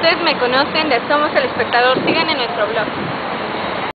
ustedes me conocen de Somos el Espectador, sigan en nuestro blog.